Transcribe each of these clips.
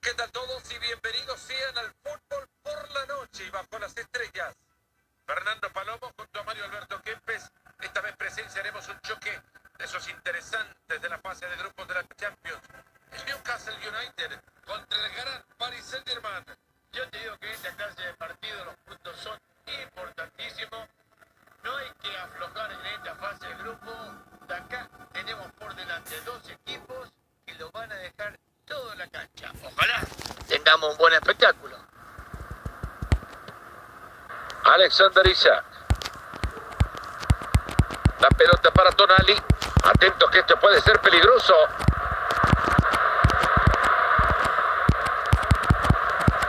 ¿Qué tal todos y bienvenidos sean al fútbol por la noche y bajo las estrellas? Fernando Palomo junto a Mario Alberto Kempes. Esta vez presenciaremos un choque de esos interesantes de la fase de grupos de la Champions. El Newcastle United contra el gran Paris Saint-Germain. Yo te digo que en esta clase de partido los puntos son importantísimos. No hay que aflojar en esta fase de grupo. De acá tenemos por delante dos equipos que lo van a dejar todo en la cancha. Ojalá tengamos un buen espectáculo. Alexander Isaac. La pelota para Tonali. Atentos que esto puede ser peligroso.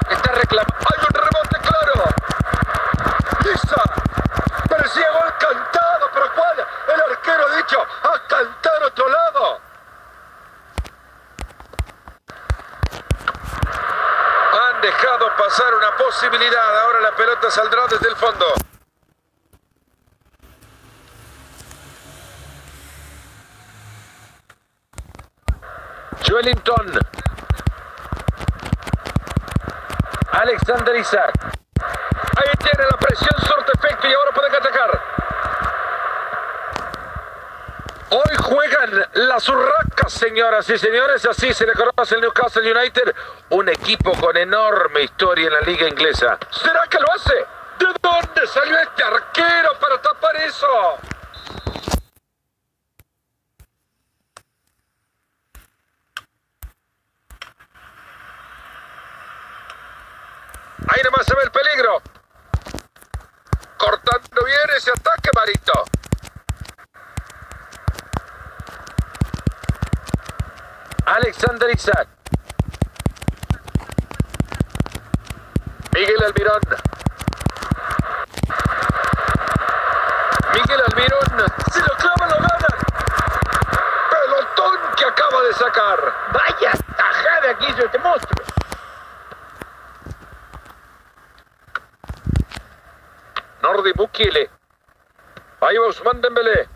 Está reclamando. ¡Hay un rebote claro! ¡Isaac! Dejado pasar una posibilidad. Ahora la pelota saldrá desde el fondo. Joelinton. Alexander Isaac. Ahí tiene la presión, sorte efecto y ahora pueden atacar. Hoy juegan las urracas, señoras y señores. Así se le conoce el Newcastle United. Un equipo con enorme historia en la liga inglesa. ¿Será que lo hace? ¿De dónde salió este arquero para tapar eso? Ahí nomás se ve el peligro. Cortando bien ese ataque, Marito. Alexander Isaac. Miguel Almirón. Miguel Almirón. Si lo clava, lo gana. Pelotón que acaba de sacar. Vaya tajada que hizo este monstruo. Nordi Bukile. Ahí va Usman Dembélé.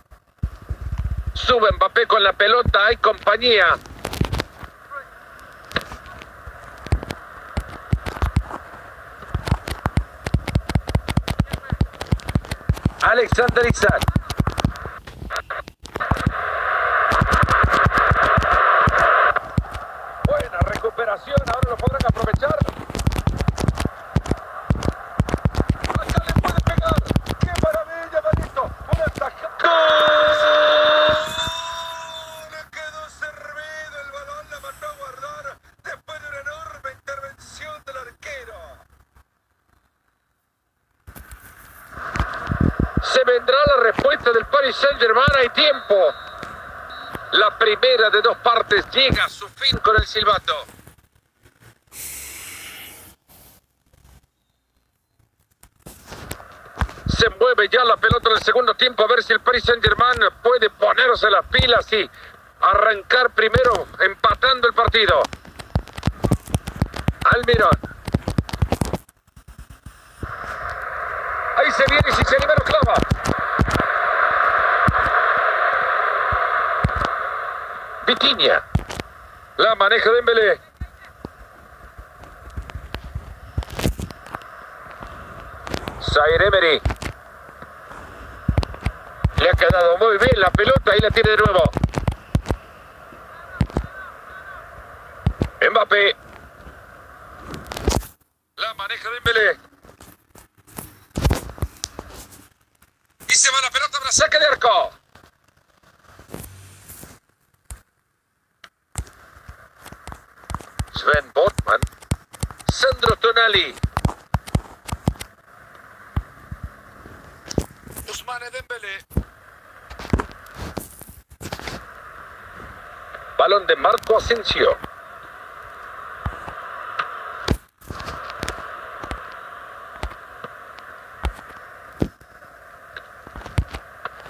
Sube Mbappé con la pelota. Hay compañía. Alexander Isaac. Buena recuperación. Ahora lo podrán aprovechar. Acá le puede pegar. ¡Qué maravilla, Marito! ¡Un ataque! ¡Gol! Le quedó servido el balón, la mandó a guardar después de una enorme intervención del arquero. Se vendrá la respuesta del Paris Saint-Germain. Hay tiempo. La primera de dos partes llega a su fin con el silbato. Se mueve ya la pelota en el segundo tiempo a ver si el Paris Saint-Germain puede ponerse las pilas y arrancar primero empatando el partido. Almirón. Ahí se viene y si se anima Vitinia. La maneja Dembélé. Zaire Emery. Le ha quedado muy bien la pelota y la tiene de nuevo. Mbappé. La maneja Dembélé. Y se va la pelota para saque de arco. Sven Botman. Sandro Tonali. Ousmane Dembélé. Balón de Marco Asensio.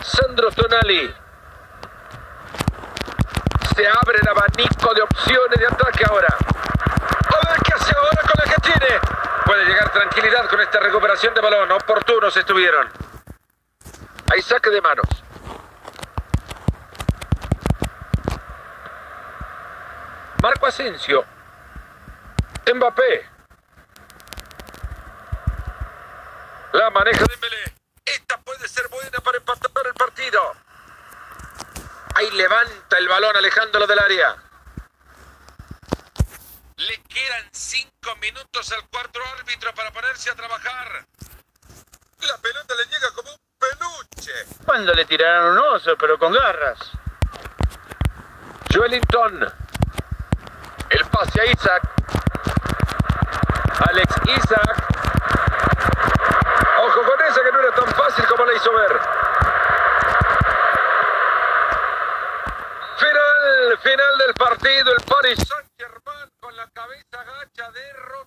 Sandro Tonali. Se abre el abanico de opciones de ataque ahora. A ver qué hace ahora con la que tiene. Puede llegar tranquilidad con de balón. Oportunos estuvieron. Hay saque de manos. Marco Asensio. Mbappé. La maneja Dembélé. Esta puede ser buena para empatar el partido. Ahí levanta el balón alejándolo del área. Minutos al cuarto árbitro para ponerse a trabajar. La pelota le llega como un peluche. Cuando le tiraron un oso, pero con garras. Joelinton. El pase a Isaac. Alex Isaac. Ojo con esa que no era tan fácil como la hizo ver. Final, final del partido. El Paris la cabeza gacha derrotado.